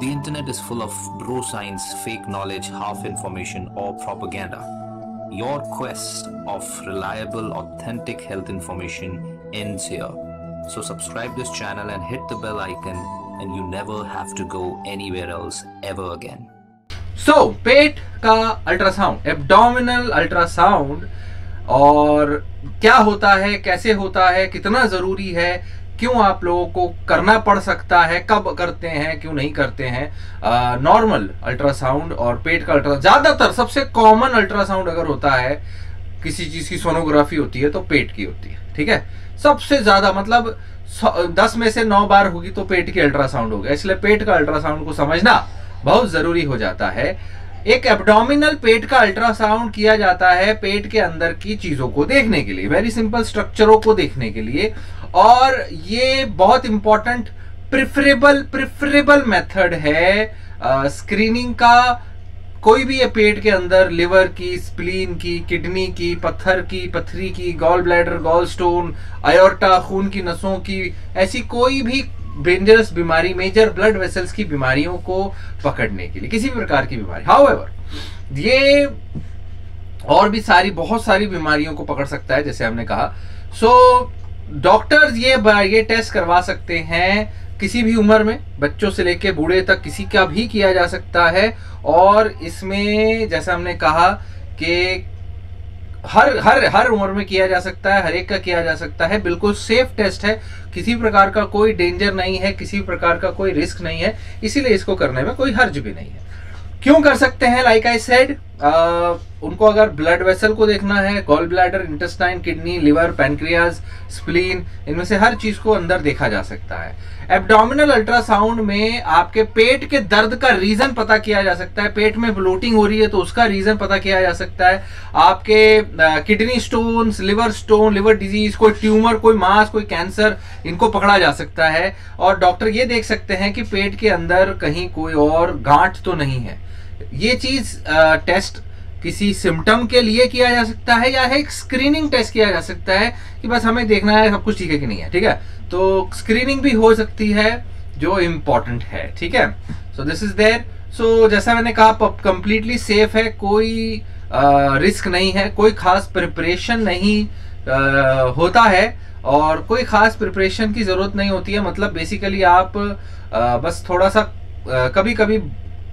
The internet is full of bro science, fake knowledge, half information, or propaganda. Your quest of reliable, authentic health information ends here. So, subscribe this channel and hit the bell icon, and you never have to go anywhere else ever again. So so, पेट का ultrasound abdominal ultrasound और क्या होता है कैसे होता है कितना जरूरी है क्यों आप लोगों को करना पड़ सकता है? कब करते हैं? क्यों नहीं करते हैं? नॉर्मल अल्ट्रासाउंड और पेट का अल्ट्रा ज़्यादातर, सबसे कॉमन अल्ट्रासाउंड अगर होता है, किसी चीज़ की सोनोग्राफी होती है तो पेट की होती है। ठीक है? सबसे ज़्यादा मतलब दस में से नौ बार होगी तो पेट की अल्ट्रासाउंड होगा इसलिए पेट का अल्ट्रासाउंड को समझना बहुत ज़रूरी हो जाता है। एक एब्डोमिनल पेट का अल्ट्रासाउंड किया जाता है पेट के अंदर की चीज़ों को देखने के लिए वेरी सिंपल स्ट्रक्चरों को देखने के लिए। और ये बहुत इंपॉर्टेंट प्रिफरेबल प्रिफरेबल मेथड है स्क्रीनिंग uh, का। कोई भी ये पेट के अंदर लिवर की स्प्लीन की किडनी की पत्थर की पथरी की gall bladder gall stone aorta खून की नसों की ऐसी कोई भी डेंजरस बीमारी मेजर ब्लड वेसल्स की बीमारियों को पकड़ने के लिए किसी भी प्रकार की बीमारी। हाउ ये और भी सारी बहुत सारी बीमारियों को पकड़ सकता है जैसे हमने कहा। सो so, डॉक्टर्स ये ये टेस्ट करवा सकते हैं किसी भी उम्र में बच्चों से लेके बूढ़े तक किसी का भी किया जा सकता है। और इसमें जैसा हमने कहा कि हर हर हर उम्र में किया जा सकता है, हर एक का किया जा सकता है। बिल्कुल सेफ़ टेस्ट है। किसी प्रकार का कोई डेंजर नहीं है, किसी प्रकार का कोई रिस्क नहीं है। इसीलिए इसको करने में कोई हर्ज भी नहीं है। क्यों कर सकते हैं? लाइक आई सेड उनको अगर ब्लड वेसल को देखना है gall bladder intestine kidney liver pancreas spleen इनमें से हर चीज़ को अंदर देखा जा सकता है। एब्डोमिनल अल्ट्रासाउंड में आपके पेट के दर्द का रीजन पता किया जा सकता है। पेट में ब्लोटिंग हो रही है तो उसका रीजन पता किया जा सकता है। आपके kidney stone liver stone liver disease कोई ट्यूमर कोई मास, कोई कैंसर इनको पकड़ा जा सकता है। और डॉक्टर ये देख सकते हैं कि पेट के अंदर कहीं कोई और गांठ तो नहीं है। ये चीज़ टेस्ट किसी सिम्टम के लिए किया जा सकता है या एक स्क्रीनिंग टेस्ट किया जा सकता है कि बस हमें देखना है सब कुछ ठीक है कि नहीं है ठीक है? तो स्क्रीनिंग भी हो सकती है जो इम्पोर्टेंट है ठीक है? So this is there so जैसा मैंने कहा कंप्लीटली सेफ़ है कोई रिस्क नहीं है कोई खास प्रिपरेशन नहीं आ, होता है और कोई खास प्रिपरेशन की ज़रूरत नहीं होती है। मतलब बेसिकली आप आ, बस थोड़ा सा कभी कभी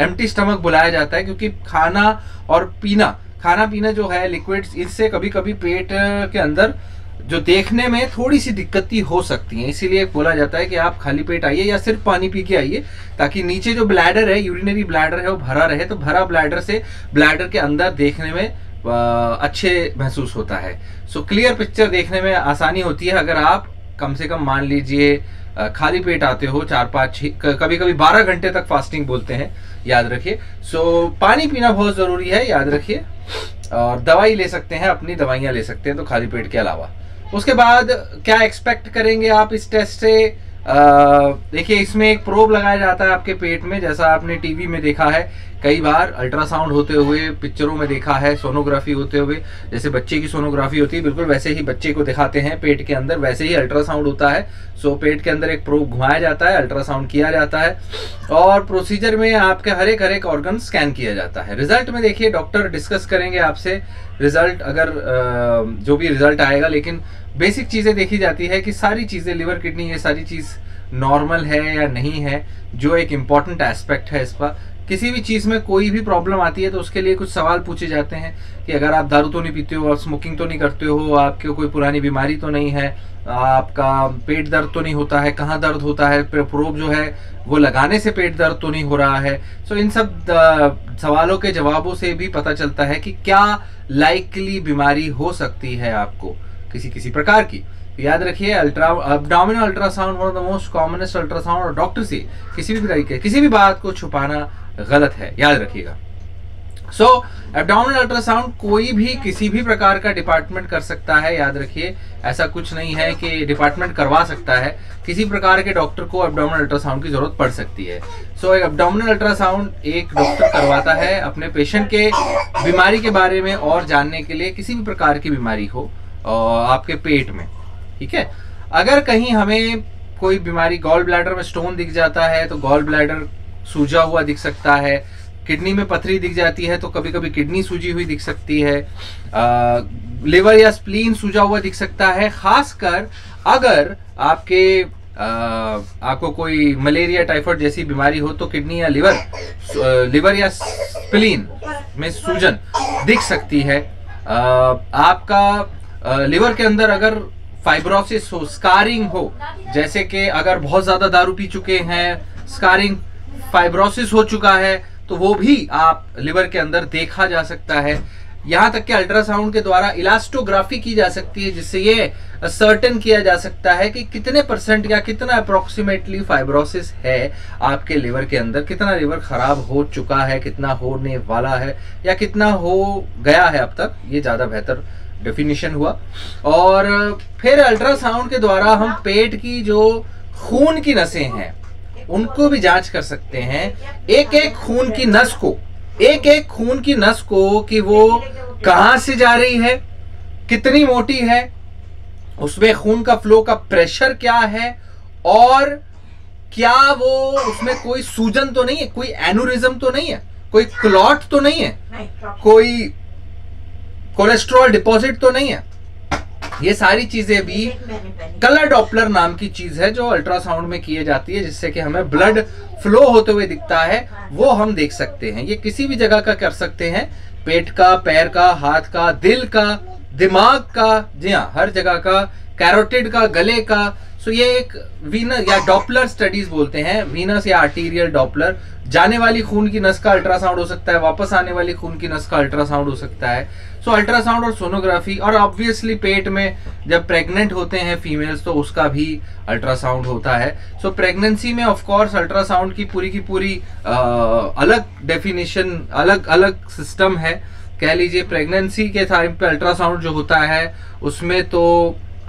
एमटी स्टमक बुलाया जाता है क्योंकि खाना और पीना, खाना पीना जो है लिक्विड्स इससे कभी कभी पेट के अंदर जो देखने में थोड़ी सी दिक्कती हो सकती है। इसीलिए बोला जाता है कि आप खाली पेट आइए या सिर्फ़ पानी पी के आइए ताकि नीचे जो ब्लैडर है यूरिनरी ब्लैडर है, वो भरा रहे। तो भरा ब्लैडर से ब्लैडर के अंदर देखने में अच्छे महसूस होता है। सो क्लियर पिक्चर देखने में आसानी होती है। अगर आप कम से कम मान लीजिए खाली पेट आते हो, चार पाँच कभी कभी बारह घंटे तक फास्टिंग बोलते हैं, याद रखिए। सो पानी पीना बहुत ज़रूरी है, याद रखिए। और दवाई ले सकते हैं, अपनी दवाइयाँ ले सकते हैं तो खाली पेट के अलावा। उसके बाद, क्या एक्सपेक्ट करेंगे आप इस टेस्ट से? देखिए, इसमें एक प्रोब लगाया जाता है आपके पेट में, जैसा आपने टीवी में देखा है। कई बार अल्ट्रासाउंड होते हुए, पिक्चरों में देखा है, सोनोग्राफी होते हुए, जैसे बच्चे की सोनोग्राफी होती है, बिल्कुल वैसे ही बच्चे को दिखाते हैं पेट के अंदर, वैसे ही अल्ट्रासाउंड होता है। सो, पेट के अंदर एक प्रोब घुमाया जाता है, अल्ट्रासाउंड किया जाता है और प्रोसीजर में आपके हर एक हर एक ऑर्गन स्कैन किया जाता है। रिज़ल्ट में देखिए, डॉक्टर डिस्कस करेंगे आपसे। रिज़ल्ट अगर जो भी रिज़ल्ट आएगा, लेकिन बेसिक चीज़ें देखी जाती है कि सारी चीज़ें, लिवर, किडनी, ये सारी चीज़ नॉर्मल है या नहीं है, जो एक इंपॉर्टेंट एस्पेक्ट है इसका किसी भी चीज़ में कोई भी प्रॉब्लम आती है तो उसके लिए कुछ सवाल पूछे जाते हैं कि अगर आप दारू तो नहीं पीते हो, आप स्मोकिंग तो नहीं करते हो, आपके कोई पुरानी बीमारी तो नहीं है, आपका पेट दर्द तो नहीं होता है, कहाँ दर्द होता है प्रोब जो है वो लगाने से पेट दर्द तो नहीं हो रहा है। सो इन सब सवालों के जवाबों से भी पता चलता है कि क्या लाइकली बीमारी हो सकती है आपको। किसी किसी प्रकार की। याद रखिए ultra abdominal ultrasound one of the most commonest ultrasound और डॉक्टर से किसी भी तरीके किसी भी बात को छुपाना गलत है। याद रखिएगा। सो एबडामिनल अल्ट्रासाउंड कोई भी किसी भी प्रकार का डिपार्टमेंट कर सकता है याद रखिए। ऐसा कुछ नहीं है कि डिपार्टमेंट करवा सकता है। किसी प्रकार के डॉक्टर को एबडामिनल अल्ट्रासाउंड की ज़रूरत पड़ सकती है। सो so, एबडामिनल अल्ट्रासाउंड एक डॉक्टर करवाता है अपने पेशेंट के बीमारी के बारे में और जानने के लिए किसी भी प्रकार की बीमारी हो। आपके पेट में ठीक है? अगर कहीं हमें कोई बीमारी गॉल ब्लैडर में स्टोन दिख जाता है तो गॉल ब्लैडर सूजा हुआ दिख सकता है। किडनी में पथरी दिख जाती है तो कभी कभी किडनी सूजी हुई दिख सकती है। आ, लिवर या स्प्लीन सूजा हुआ दिख सकता है। खासकर अगर आपके आ, आपको कोई मलेरिया टाइफाइड जैसी बीमारी हो तो किडनी या लिवर लिवर या स्प्लीन में सूजन दिख सकती है। आ, आपका लिवर के अंदर अगर फाइब्रोसिस हो स्कारिंग हो, जैसे कि अगर बहुत ज़्यादा दारू पी चुके हैं स्कारिंग फाइब्रोसिस हो चुका है तो वो भी आप लिवर के अंदर देखा जा सकता है। यहाँ तक कि अल्ट्रासाउंड के द्वारा इलास्टोग्राफी की जा सकती है, जिससे ये सर्टन किया जा सकता है कि कितने परसेंट या कितना अप्रोक्सीमेटली फाइब्रोसिस है आपके लिवर के अंदर, कितना लिवर खराब हो चुका है, कितना होने वाला है, या कितना हो गया है अब तक, ये ज़्यादा बेहतर डेफिनेशन हुआ। और फिर अल्ट्रासाउंड के द्वारा हम पेट की जो खून की नसें हैं, उनको भी जाँच कर सकते हैं। एक एक खून की नस को एक एक खून की नस को कि वो कहाँ से जा रही है कितनी मोटी है उसमें खून का फ्लो का प्रेशर क्या है और क्या वो उसमें कोई सूजन तो नहीं है कोई एनुरिज्म तो नहीं है कोई क्लॉट तो नहीं है कोई कोलेस्ट्रॉल डिपॉजिट तो नहीं है। ये सारी चीज़ें भी कलर डॉपलर नाम की चीज़ है जो अल्ट्रासाउंड में किए जाती है जिससे कि हमें ब्लड फ्लो होते हुए दिखता है वो हम देख सकते हैं। ये किसी भी जगह का कर सकते हैं पेट का पैर का हाथ का दिल का दिमाग का जी हाँ हर जगह का कैरोटिड का गले का। सो ये एक वीनस या डॉपलर स्टडीज़ बोलते हैं वीनस या आर्टीरियल डॉपलर। जाने वाली खून की नस का अल्ट्रासाउंड हो सकता है वापस आने वाली खून की नस का अल्ट्रासाउंड हो सकता है। सो अल्ट्रासाउंड और सोनोग्राफी और ऑब्वियसली पेट में जब प्रेग्नेंट होते हैं फीमेल्स तो उसका भी अल्ट्रासाउंड होता है। सो so, प्रेगनेंसी में ऑफकोर्स अल्ट्रासाउंड की पूरी की पूरी आ, अलग डेफिनेशन अलग अलग सिस्टम है। कह लीजिए प्रेगनेंसी के टाइम पे अल्ट्रासाउंड जो होता है उसमें तो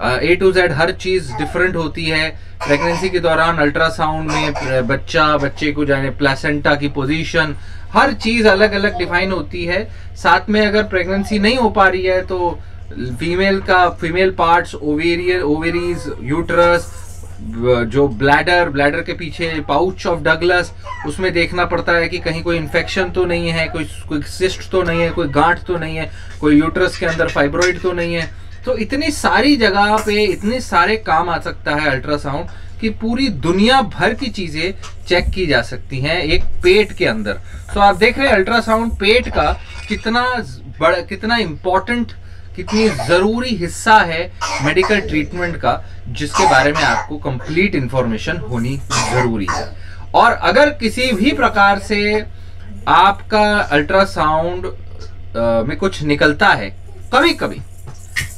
ए टू जेड हर चीज़ डिफरेंट होती है। प्रेगनेंसी के दौरान अल्ट्रासाउंड में बच्चा, बच्चे को जाने प्लेसेंटा की पोजीशन हर चीज़ अलग अलग डिफाइन होती है। साथ में अगर प्रेगनेंसी नहीं हो पा रही है तो फीमेल का female parts ovarian ovaries uterus जो ब्लैडर ब्लैडर के पीछे पाउच ऑफ़ डगलस उसमें देखना पड़ता है कि कहीं कोई इन्फेक्शन तो नहीं है, कोई कोई सिस्ट तो नहीं है, कोई गांठ तो नहीं है, कोई यूट्रस के अंदर फाइब्रोइड तो नहीं है। तो इतनी सारी जगह पे इतने सारे काम आ सकता है अल्ट्रासाउंड कि पूरी दुनिया भर की चीज़ें चेक की जा सकती हैं एक पेट के अंदर। तो आप देख रहे हैं अल्ट्रासाउंड पेट का कितना बड़ा, कितना इंपॉर्टेंट कितनी ज़रूरी हिस्सा है मेडिकल ट्रीटमेंट का, जिसके बारे में आपको कंप्लीट इंफॉर्मेशन होनी ज़रूरी है। और अगर किसी भी प्रकार से आपका अल्ट्रासाउंड में कुछ निकलता है कभी कभी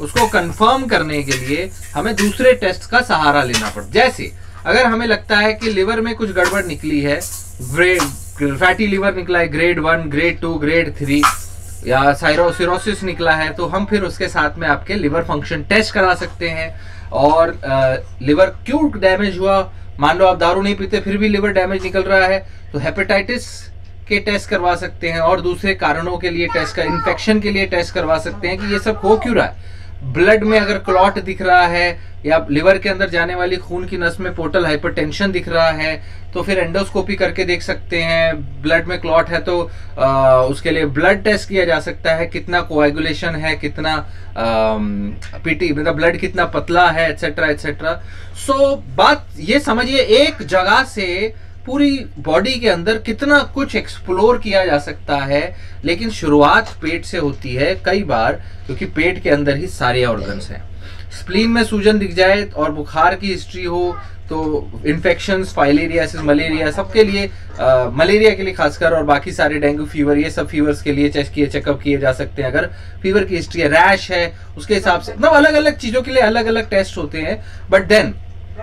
उसको कंफर्म करने के लिए हमें दूसरे टेस्ट का सहारा लेना पड़ता जैसे अगर हमें लगता है कि लिवर में कुछ गड़बड़ निकली है फैटी लिवर निकला है grade one grade two grade three या साइरोसिरोसिस निकला है तो हम फिर उसके साथ में आपके लिवर फ़ंक्शन टेस्ट करा सकते हैं। और आ, लिवर क्यों डैमेज हुआ? मान लो आप दारू नहीं पीते फिर भी लिवर डैमेज निकल रहा है तो हेपेटाइटिस के टेस्ट करवा सकते हैं और दूसरे कारणों के लिए टेस्ट कर इन्फेक्शन के लिए टेस्ट करवा सकते हैं कि ये सब हो क्यों रहा है। ब्लड में अगर क्लॉट दिख रहा है या लिवर के अंदर जाने वाली खून की नस में पोर्टल हाइपरटेंशन दिख रहा है तो फिर एंडोस्कोपी करके देख सकते हैं ब्लड में क्लॉट है तो आ, उसके लिए ब्लड टेस्ट किया जा सकता है कितना कोएगुलेशन है कितना पीटी मतलब ब्लड कितना पतला है एटसेट्रा एटसेट्रा सो बात ये समझिए एक जगह से पूरी बॉडी के अंदर कितना कुछ एक्सप्लोर किया जा सकता है लेकिन शुरुआत पेट से होती है कई बार क्योंकि पेट के अंदर ही सारे ऑर्गन्स हैं। स्प्लीन में सूजन दिख जाए और बुखार की हिस्ट्री हो तो इन्फेक्शन फाइलेरियासिस मलेरिया सबके लिए आ, मलेरिया के लिए खासकर और बाकी सारे डेंगू फीवर ये सब फीवर्स के लिए चेक किए चेकअप किए जा सकते हैं। अगर फीवर की हिस्ट्री है रैश है उसके हिसाब से मतलब अलग अलग चीज़ों के लिए अलग अलग टेस्ट होते हैं but then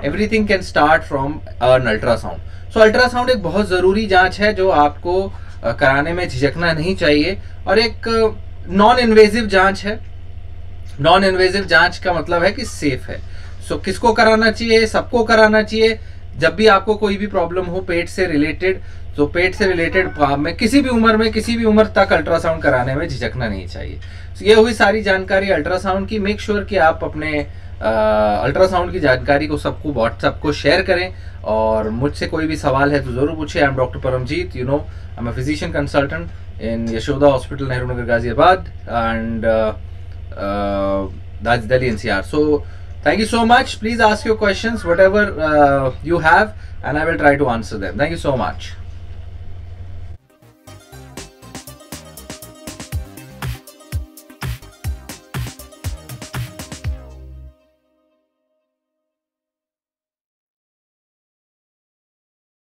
everything can start from ultrasound so ultrasound एक बहुत ज़रूरी जाँच है जो आपको कराने में झिझकना नहीं चाहिए। और एक नॉन इन्वेजिव जाँच है। नॉन इन्वेजिव जाँच का मतलब है कि सेफ़ है। सो so, किसको कराना चाहिए? सबको कराना चाहिए। जब भी आपको कोई भी प्रॉब्लम हो पेट से रिलेटेड तो पेट से रिलेटेड में किसी भी उम्र में किसी भी उम्र तक अल्ट्रासाउंड कराने में झिझकना नहीं चाहिए। so, ये हुई सारी जानकारी अल्ट्रासाउंड की। मेक श्योर sure कि आप अपने अल्ट्रासाउंड की जानकारी को सबको व्हाट्सएप को शेयर करें। और मुझसे कोई भी सवाल है तो ज़रूर पूछे। I am doctor Paramjit you know I am a physician consultant in Yashoda hospital Nehru Nagar Ghaziabad and that's Delhi NCR. So thank you so much. Please ask your questions, whatever uh, you have, and I will try to answer them. Thank you so much.